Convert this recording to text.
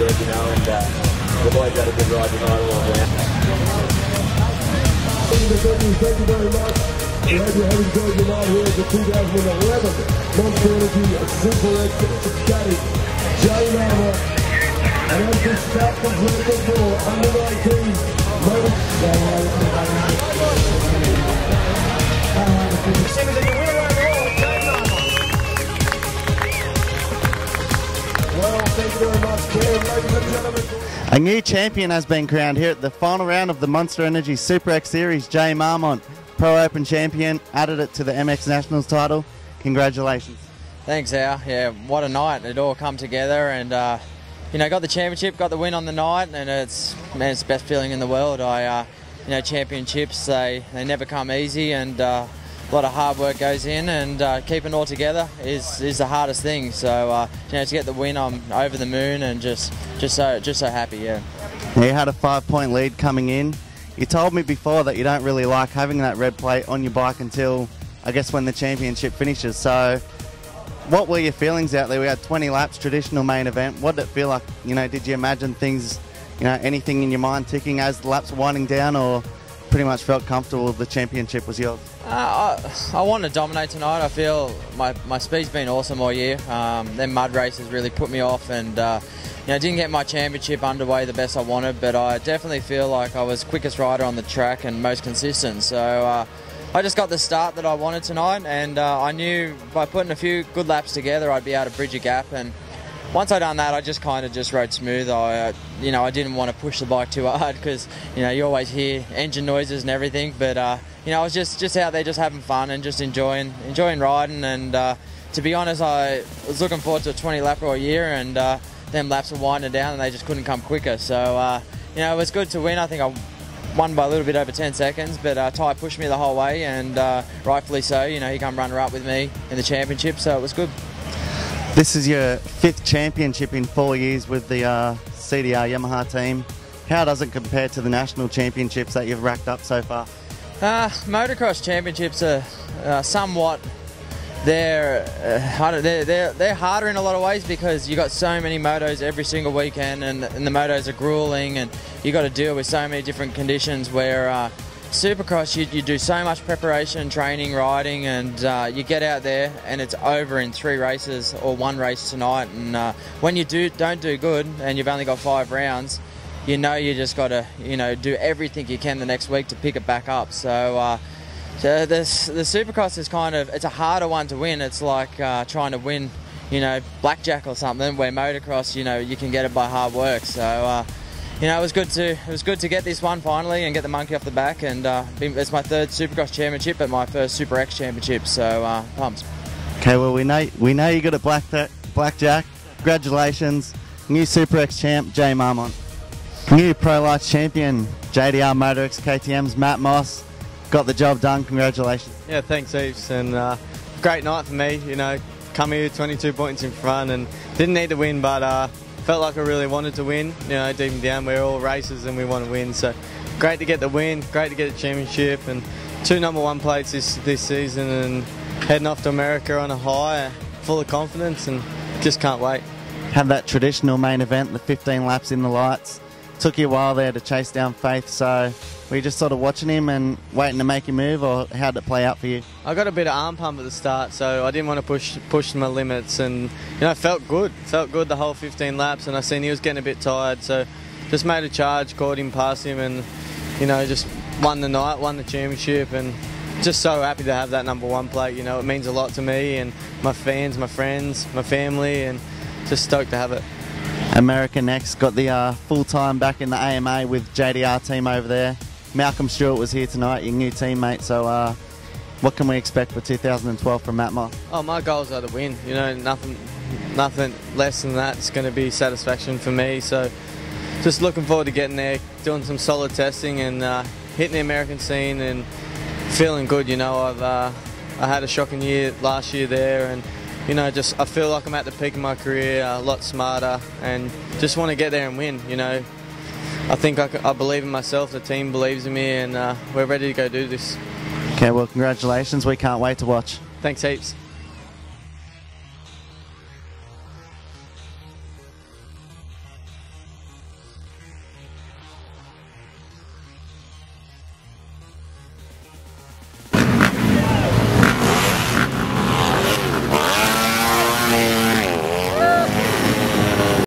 good, you know, and uh, the boys had a good ride tonight all around. Thank you very much. We hope you have enjoyed night here at the 2011 Monster Energy Super X Caddy. Jay Lama and Anthony Stack completed for under 19. A new champion has been crowned here at the final round of the Monster Energy Super X Series. Jay Marmont, Pro Open champion, added it to the MX Nationals title. Congratulations. Thanks, Al. Yeah, what a night. It all come together and, uh, you know, got the championship, got the win on the night, and it's, man, it's the best feeling in the world. I, uh, you know, championships, they, they never come easy and uh, a lot of hard work goes in and uh, keeping it all together is, is the hardest thing. So, uh, you know, to get the win, I'm over the moon and just, just, so, just so happy, yeah. You had a five point lead coming in. You told me before that you don't really like having that red plate on your bike until, I guess, when the championship finishes. So, what were your feelings out there? We had 20 laps, traditional main event. What did it feel like? You know, did you imagine things, you know, anything in your mind ticking as the laps winding down, or pretty much felt comfortable the championship was yours? Uh, I, I want to dominate tonight. I feel my, my speed's been awesome all year. Um, them mud races really put me off, and uh, you know, didn't get my championship underway the best I wanted. But I definitely feel like I was quickest rider on the track and most consistent. So uh, I just got the start that I wanted tonight, and uh, I knew by putting a few good laps together, I'd be able to bridge a gap. And once I done that, I just kind of just rode smooth. I, uh, you know, I didn't want to push the bike too hard because you know you always hear engine noises and everything. But uh, you know, I was just just out there, just having fun and just enjoying enjoying riding. And uh, to be honest, I was looking forward to a 20 lap all year, and uh, them laps were winding down, and they just couldn't come quicker. So uh, you know, it was good to win. I think I won by a little bit over 10 seconds, but uh, Ty pushed me the whole way, and uh, rightfully so. You know, he come runner up with me in the championship, so it was good. This is your fifth championship in four years with the uh, CDR Yamaha team. How does it compare to the national championships that you've racked up so far? Uh, motocross championships are uh, somewhat. They're, uh, they're, they're, they're harder in a lot of ways because you've got so many motos every single weekend and, and the motos are grueling and you've got to deal with so many different conditions where uh, supercross you, you do so much preparation, training, riding and uh, you get out there and it's over in three races or one race tonight and uh, when you do don't do good and you've only got five rounds you know you just got to you know do everything you can the next week to pick it back up. So, uh, so this the Supercross is kind of it's a harder one to win. It's like uh, trying to win, you know, blackjack or something. Where motocross, you know, you can get it by hard work. So. Uh, you know, it was good to it was good to get this one finally and get the monkey off the back. And uh, it's my third Supercross championship, but my first Super X championship. So uh, pumped. Okay, well we know we know you got a black blackjack. Congratulations, new Super X champ Jay Marmont, new Pro Lights champion JDR Motorex KTM's Matt Moss. Got the job done. Congratulations. Yeah, thanks heaps, and uh, great night for me. You know, come here 22 points in front, and didn't need to win, but uh, felt like I really wanted to win. You know, deep down, we're all racers and we want to win. So great to get the win, great to get a championship, and two number one plates this this season, and heading off to America on a high, full of confidence, and just can't wait. Had that traditional main event, the 15 laps in the lights. Took you a while there to chase down Faith, so were you just sort of watching him and waiting to make him move, or how did it play out for you? I got a bit of arm pump at the start, so I didn't want to push push my limits, and you know, felt good. Felt good the whole 15 laps, and I seen he was getting a bit tired, so just made a charge, caught him, passed him, and you know, just won the night, won the championship, and just so happy to have that number one plate. You know, it means a lot to me and my fans, my friends, my family, and just stoked to have it. America next got the uh, full time back in the AMA with JDR team over there. Malcolm Stewart was here tonight, your new teammate. So, uh, what can we expect for 2012 from Matt Moss? Oh, my goals are to win. You know, nothing, nothing less than that is going to be satisfaction for me. So, just looking forward to getting there, doing some solid testing, and uh, hitting the American scene and feeling good. You know, I've uh, I had a shocking year last year there, and you know, just I feel like I'm at the peak of my career, a lot smarter, and just want to get there and win. You know, I think I believe in myself. The team believes in me, and uh, we're ready to go do this. Okay, well, congratulations. We can't wait to watch. Thanks heaps.